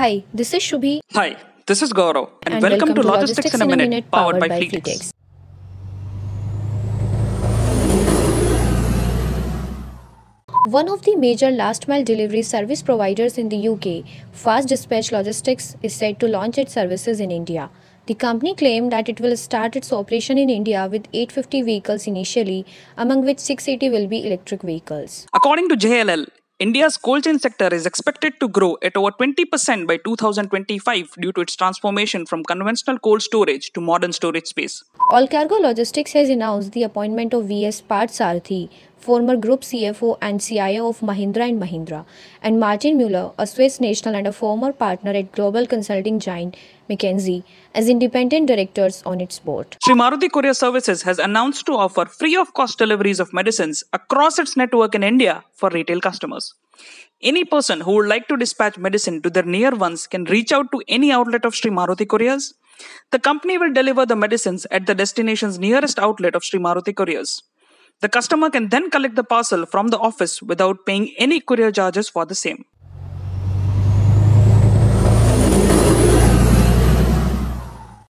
Hi, this is Shubhi. Hi, this is Gaurav, and, welcome, to Logistics, in a Minute, powered, by Fleetx. One of the major last mile delivery service providers in the UK, Fast Dispatch Logistics, is set to launch its services in India. The company claimed that it will start its operation in India with 850 vehicles initially, among which 680 will be electric vehicles. According to JLL, India's cold chain sector is expected to grow at over 20% by 2025 due to its transformation from conventional cold storage to modern storage space. Allcargo Logistics has announced the appointment of VS Parthasarathy, former group CFO and CIO of Mahindra and Mahindra, and Martin Mueller, a Swiss national and a former partner at global consulting giant McKinsey, as independent directors on its board. Shree Maruti Courier Services has announced to offer free of cost deliveries of medicines across its network in India for retail customers. Any person who would like to dispatch medicine to their near ones can reach out to any outlet of Shree Maruti Couriers the company will deliver the medicines at the destination's nearest outlet of Shree Maruti Couriers. The customer can then collect the parcel from the office without paying any courier charges for the same.